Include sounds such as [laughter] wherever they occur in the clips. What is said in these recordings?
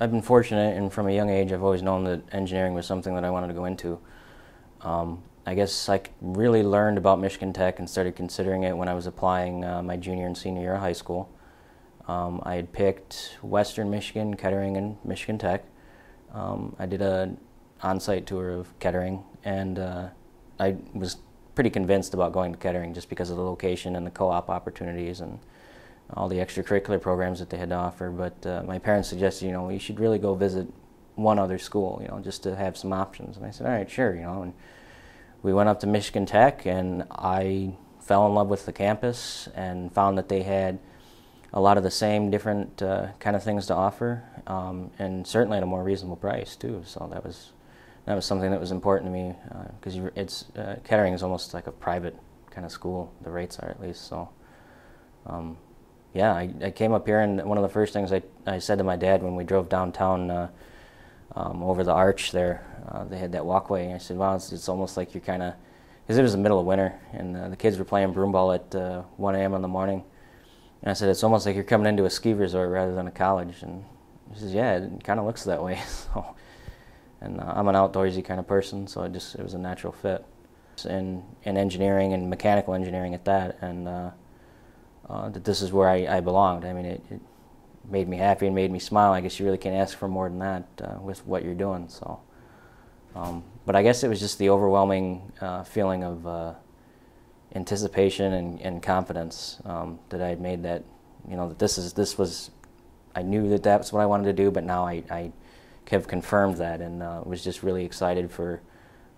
I've been fortunate, and from a young age, I've always known that engineering was something that I wanted to go into. Um, I guess I really learned about Michigan Tech and started considering it when I was applying uh, my junior and senior year of high school. Um, I had picked Western Michigan, Kettering, and Michigan Tech. Um, I did a on-site tour of Kettering, and uh, I was pretty convinced about going to Kettering just because of the location and the co-op opportunities and all the extracurricular programs that they had to offer. But uh, my parents suggested, you know, you should really go visit one other school, you know, just to have some options. And I said, all right, sure, you know. And we went up to Michigan Tech, and I fell in love with the campus and found that they had a lot of the same different uh, kind of things to offer, um, and certainly at a more reasonable price too. So that was that was something that was important to me because uh, it's uh, Kettering is almost like a private kind of school. The rates are at least so. Um, yeah, I, I, came up here, and one of the first things I, I said to my dad when we drove downtown uh, um, over the arch there, uh, they had that walkway, and I said, "Wow, it's, it's almost like you're kind of," because it was the middle of winter, and uh, the kids were playing broomball at uh, 1 a.m. in the morning, and I said, "It's almost like you're coming into a ski resort rather than a college." And he says, "Yeah, it kind of looks that way." [laughs] so, and uh, I'm an outdoorsy kind of person, so it just it was a natural fit. In in engineering and mechanical engineering at that, and uh, that this is where I, I belonged. I mean, it, it, made me happy and made me smile. I guess you really can't ask for more than that uh, with what you're doing. So, um, but I guess it was just the overwhelming uh, feeling of uh, anticipation and, and confidence um, that I had made that, you know, that this is this was. I knew that that's what I wanted to do, but now I, I have confirmed that and uh, was just really excited for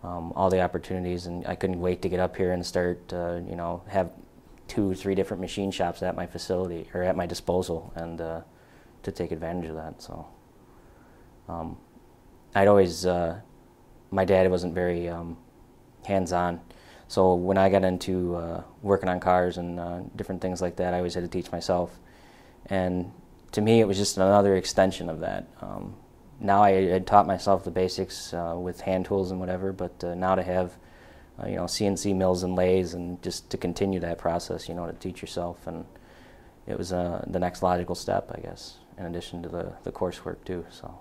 um, all the opportunities. And I couldn't wait to get up here and start, uh, you know, have two, or three different machine shops at my facility or at my disposal, and uh, to take advantage of that. So, um, I'd always, uh, my dad wasn't very um, hands-on, so when I got into uh, working on cars and uh, different things like that, I always had to teach myself, and to me, it was just another extension of that. Um, now I had taught myself the basics uh, with hand tools and whatever, but uh, now to have uh, you know, CNC mills and lathes, and just to continue that process, you know, to teach yourself. And it was uh, the next logical step, I guess, in addition to the, the coursework too. So.